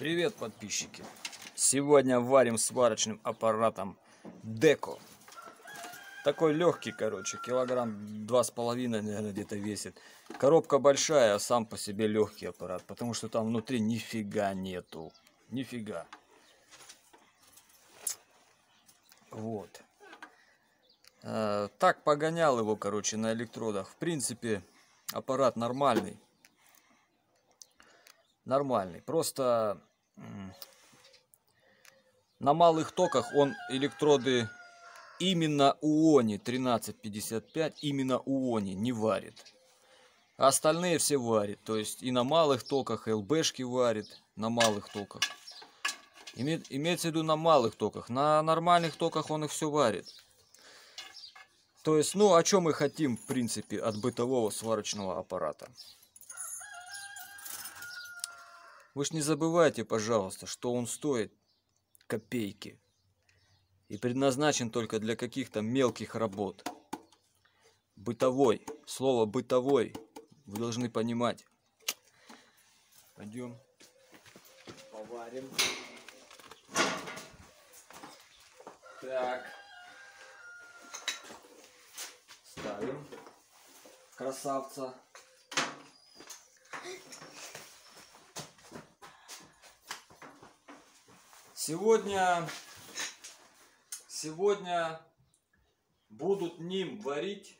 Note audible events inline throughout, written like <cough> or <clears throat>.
Привет, подписчики! Сегодня варим сварочным аппаратом Деко. Такой легкий, короче, килограмм два с половиной, наверное, где-то весит. Коробка большая, а сам по себе легкий аппарат, потому что там внутри нифига нету. Нифига. Вот. Э, так погонял его, короче, на электродах. В принципе, аппарат нормальный. Нормальный. Просто на малых токах он электроды именно УОНи 1355, именно УОНи не варит. А остальные все варит. То есть и на малых токах ЛБшки варит, на малых токах. Име, имеется в виду на малых токах. На нормальных токах он их все варит. То есть, ну, о чем мы хотим, в принципе, от бытового сварочного аппарата. Вы ж не забывайте, пожалуйста, что он стоит копейки и предназначен только для каких-то мелких работ. Бытовой, слово бытовой, вы должны понимать. Пойдем, поварим. Так. Ставим красавца. Сегодня, сегодня будут ним варить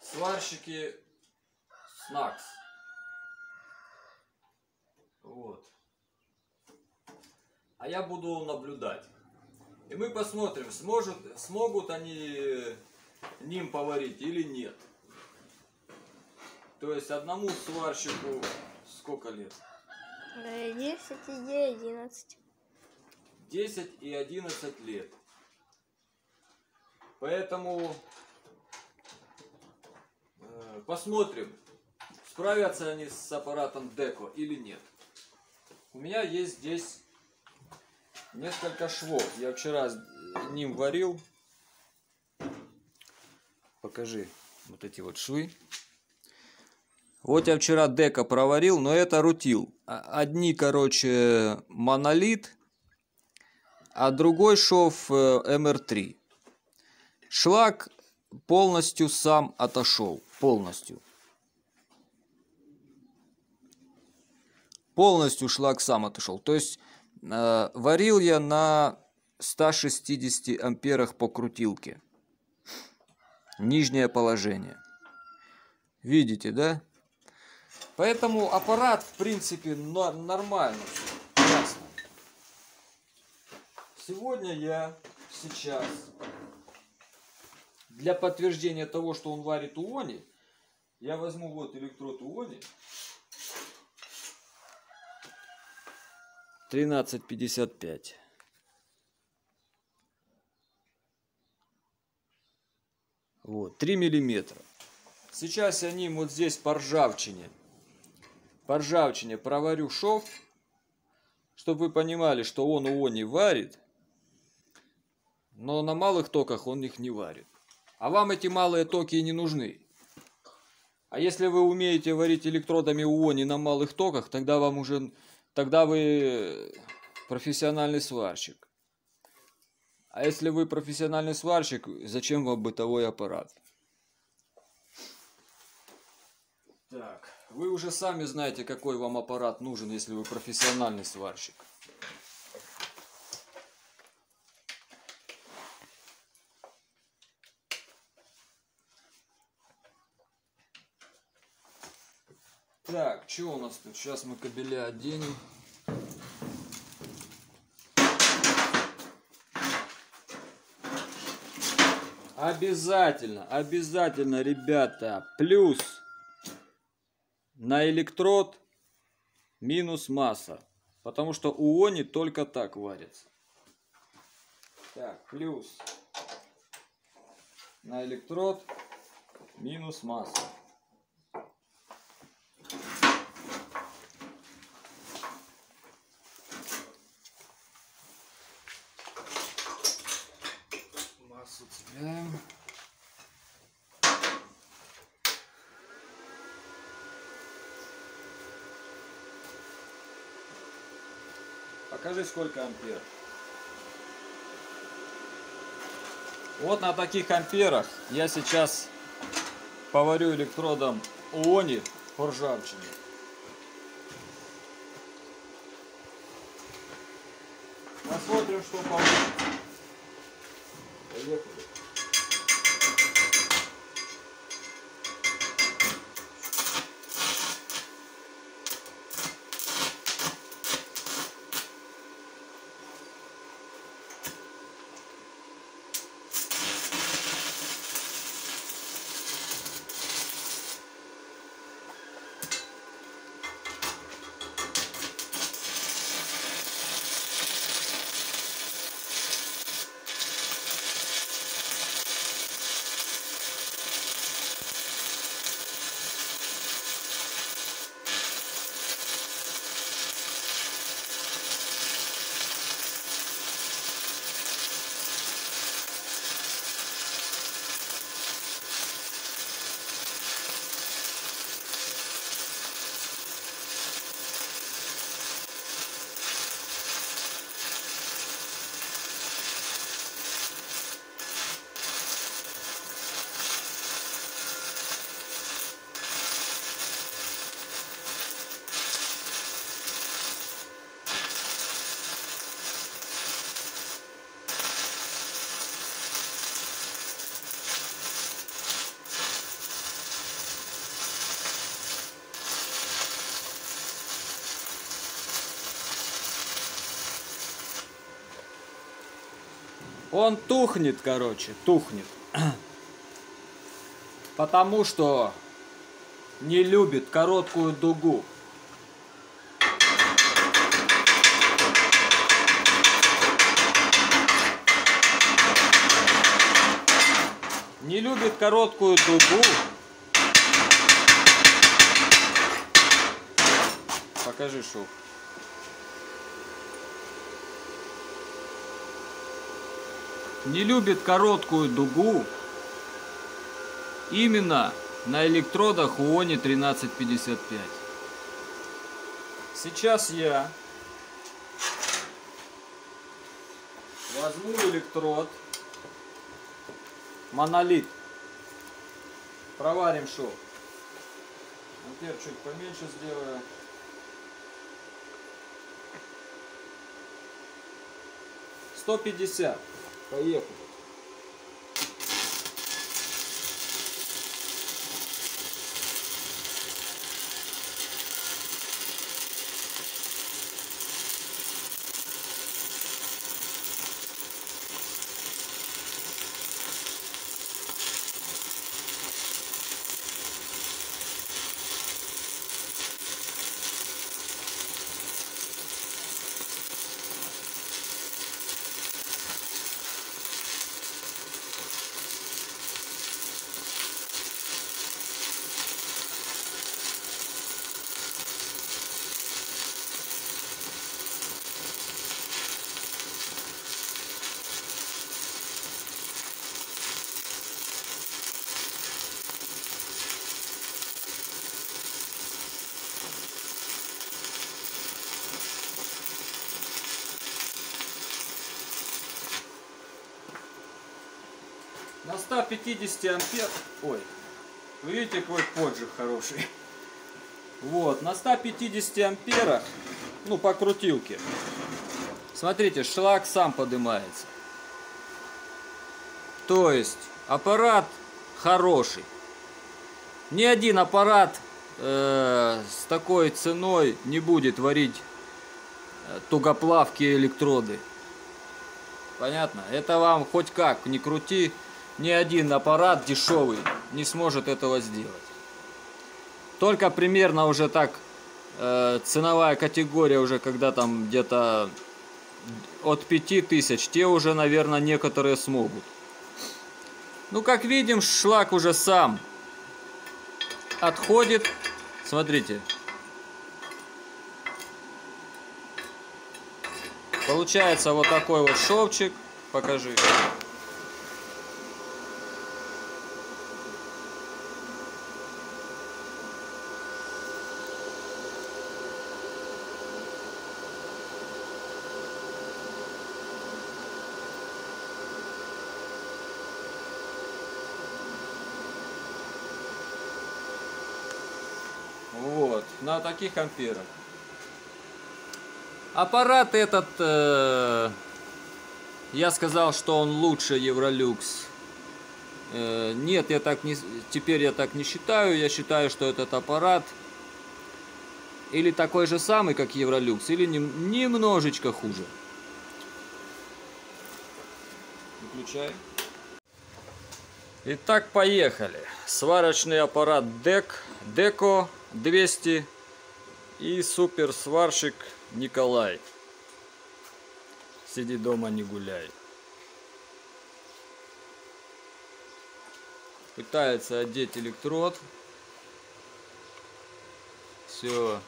сварщики Снакс. Вот. А я буду наблюдать. И мы посмотрим, сможет, смогут они ним поварить или нет. То есть одному сварщику сколько лет? 10 и 11. 10 и 11 лет. Поэтому э, посмотрим, справятся они с аппаратом Деко или нет. У меня есть здесь несколько швов. Я вчера ним варил. Покажи вот эти вот швы. Вот я вчера дека проварил, но это рутил. А, одни, короче, монолит, а другой шов э, МР3. Шлак полностью сам отошел. Полностью. Полностью шлак сам отошел. То есть э, варил я на 160 амперах по крутилке. Нижнее положение. Видите, да? Поэтому аппарат, в принципе, нормально. Ясно. Сегодня я сейчас для подтверждения того, что он варит уони, я возьму вот электрод уони. 1355. Вот, 3 миллиметра. Сейчас я ним вот здесь по ржавчине по ржавчине проварю шов, чтобы вы понимали, что он его не варит, но на малых токах он их не варит. А вам эти малые токи и не нужны. А если вы умеете варить электродами УОНи на малых токах, тогда вам уже, тогда вы профессиональный сварщик. А если вы профессиональный сварщик, зачем вам бытовой аппарат? Так. Вы уже сами знаете, какой вам аппарат нужен, если вы профессиональный сварщик. Так, что у нас тут? Сейчас мы кабеля оденем. Обязательно, обязательно, ребята, плюс на электрод минус масса. Потому что у они только так варится. Так, плюс на электрод минус масса. Покажи, сколько ампер. Вот на таких амперах я сейчас поварю электродом ООНи по ржавчине. Посмотрим, что получится. Он тухнет, короче, тухнет. <clears throat> Потому что не любит короткую дугу. Не любит короткую дугу. Покажи шов. Не любит короткую дугу именно на электродах УОНИ 1355. Сейчас я возьму электрод, монолит, проварим шов. Ампер чуть поменьше сделаю. Сто пятьдесят. Поехали. 150 ампер... Ой, вы видите, какой поджиг хороший. Вот, на 150 амперах, ну, по крутилке. Смотрите, шлак сам поднимается. То есть, аппарат хороший. Ни один аппарат э, с такой ценой не будет варить э, тугоплавкие электроды. Понятно? Это вам хоть как, не крути, ни один аппарат дешевый не сможет этого сделать. Только примерно уже так э, ценовая категория уже, когда там где-то от 5000, те уже, наверное, некоторые смогут. Ну, как видим, шлак уже сам отходит. Смотрите. Получается вот такой вот шовчик. Покажи. Вот, на таких амперах. Аппарат этот, э, я сказал, что он лучше Евролюкс. Э, нет, я так не, теперь я так не считаю. Я считаю, что этот аппарат или такой же самый, как Евролюкс, или нем, немножечко хуже. Выключай. Итак, поехали. Сварочный аппарат DEC, Deco 200 и суперсварщик Николай. Сиди дома, не гуляй. Пытается одеть электрод. Все.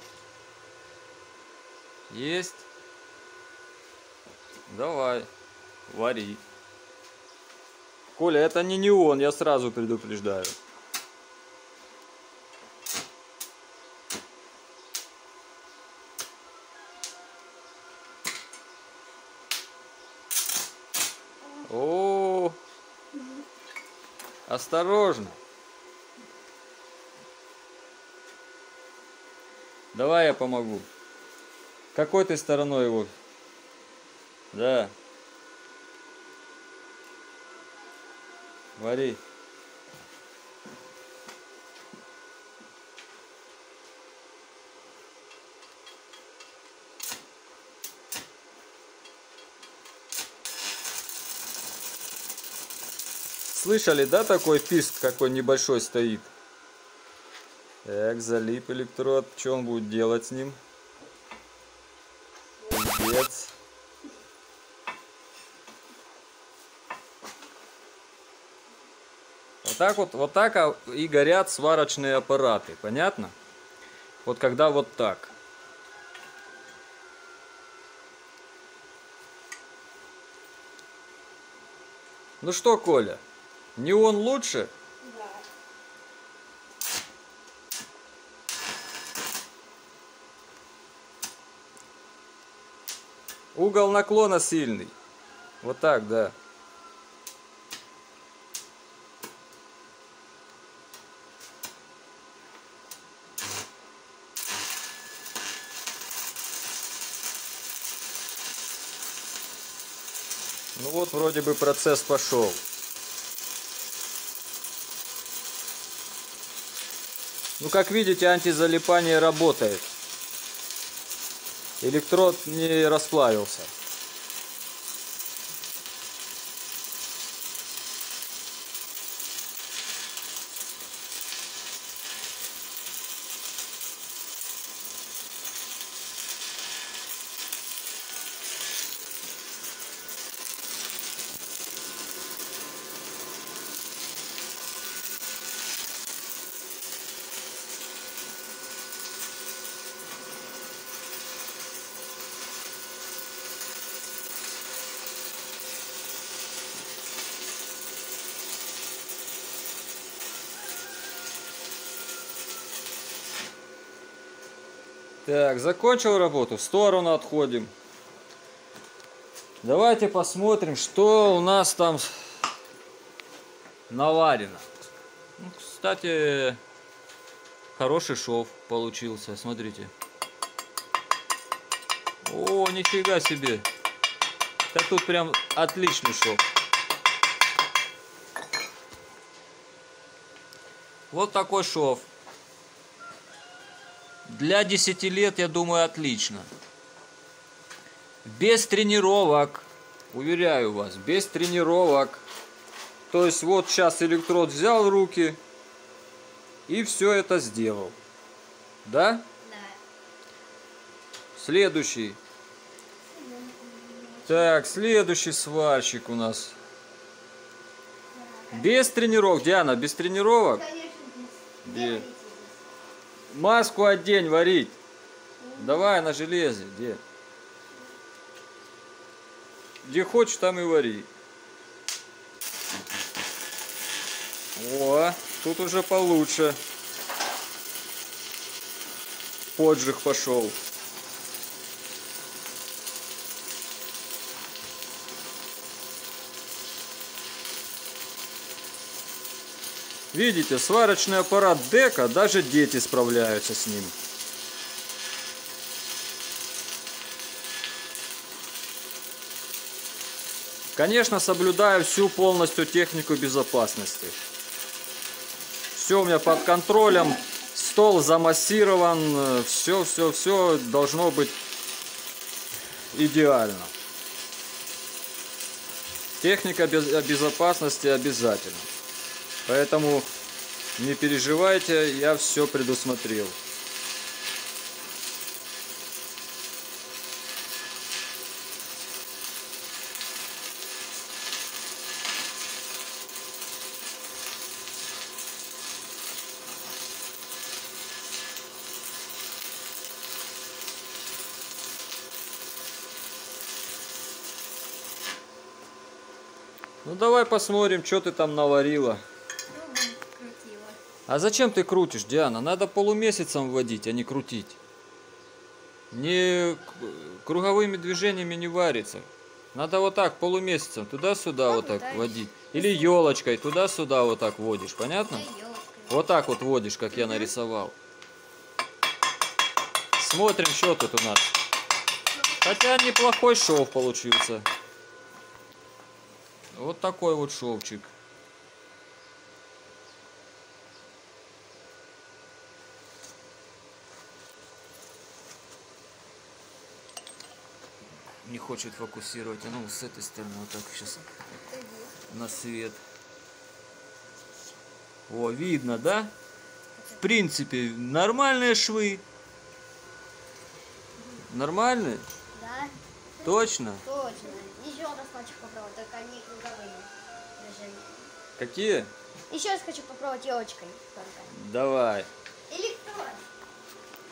Есть. Давай. Вари. Коля, это не неон, я сразу предупреждаю. О, осторожно. Давай я помогу. Какой ты стороной его? Да. Вари. Слышали, да, такой писк какой небольшой стоит? Так, залип электрод. Что он будет делать с ним? Пиздец. Вот так вот, вот так а, и горят сварочные аппараты, понятно? Вот когда вот так. Ну что, Коля, не он лучше? Угол наклона сильный. Вот так, да. Ну вот вроде бы процесс пошел. Ну как видите, антизалипание работает. Электрод не расплавился. Так, закончил работу, в сторону отходим. Давайте посмотрим, что у нас там наварено. Ну, кстати, хороший шов получился, смотрите. О, нифига себе. Да тут прям отличный шов. Вот такой шов. Для 10 лет, я думаю, отлично. Без тренировок. Уверяю вас, без тренировок. То есть вот сейчас электрод взял в руки и все это сделал. Да? Да. Следующий. Так, следующий сварщик у нас. Без тренировок. Диана, без тренировок? Конечно, Где? здесь. Маску одень, варить. Давай на железе, где? Где хочешь, там и вари. О, тут уже получше. Поджиг пошел. Видите, сварочный аппарат Дека, даже дети справляются с ним. Конечно, соблюдаю всю полностью технику безопасности. Все у меня под контролем, стол замассирован, все, все, все должно быть идеально. Техника без- безопасности обязательно. Поэтому не переживайте, я все предусмотрел. Ну давай посмотрим, что ты там наварила. А зачем ты крутишь, Диана? Надо полумесяцем вводить, а не крутить. Не круговыми движениями не варится. Надо вот так полумесяцем туда-сюда вот так Попытаюсь. водить. Или елочкой туда-сюда вот так водишь, понятно? Вот так вот водишь, как я нарисовал. Смотрим, что тут у нас. Хотя неплохой шов получился. Вот такой вот шовчик. Хочет фокусировать. А ну, с этой стороны вот так сейчас на свет. О, видно, да? В принципе, нормальные швы. Нормальные? Да, Точно? точно. Еще раз хочу попробовать, только круговыми движениями. Какие? Еще раз хочу попробовать елочкой только. Давай. Электрод.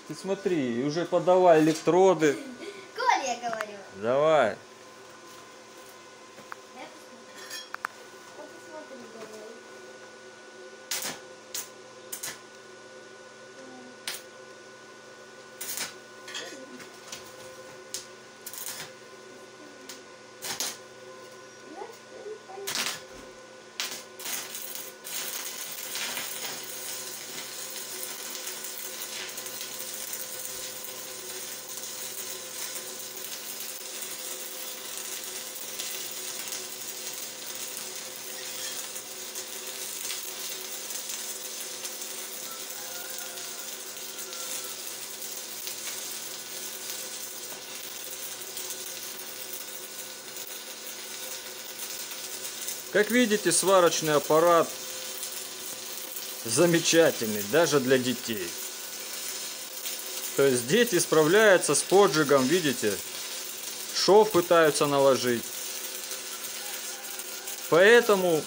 Ты смотри, уже подавай электроды. Я говорю. Давай. Как видите, сварочный аппарат замечательный, даже для детей. То есть дети справляются с поджигом, видите? Шов пытаются наложить. Поэтому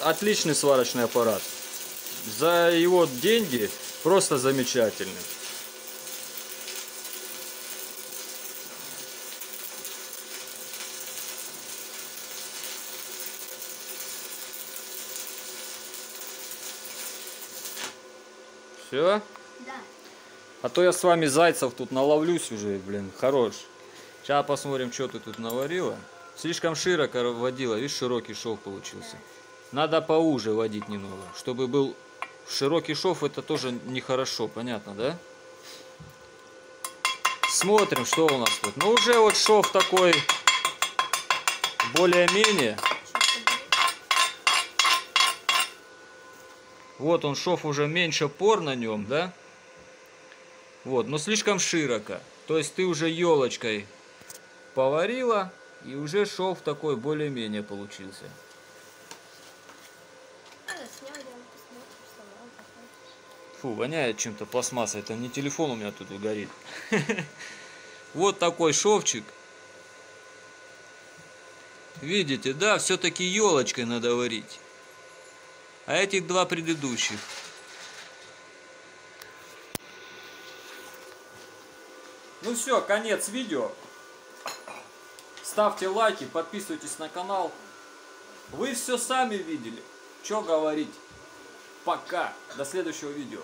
отличный сварочный аппарат. За его деньги просто замечательный. Все? Да. А то я с вами зайцев тут наловлюсь уже, блин, хорош. Сейчас посмотрим, что ты тут наварила. Слишком широко водила, видишь, широкий шов получился. Надо поуже водить немного, чтобы был широкий шов, это тоже нехорошо, понятно, да? Смотрим, что у нас тут. Ну, уже вот шов такой более-менее. Вот он, шов уже меньше пор на нем, да? Вот, но слишком широко. То есть ты уже елочкой поварила, и уже шов такой более-менее получился. Фу, воняет чем-то пластмассой. Это не телефон у меня тут горит. <laughs> Вот такой шовчик. Видите, да, все-таки елочкой надо варить. А этих два предыдущих. Ну все, конец видео. Ставьте лайки, подписывайтесь на канал. Вы все сами видели. Что говорить. Пока. До следующего видео.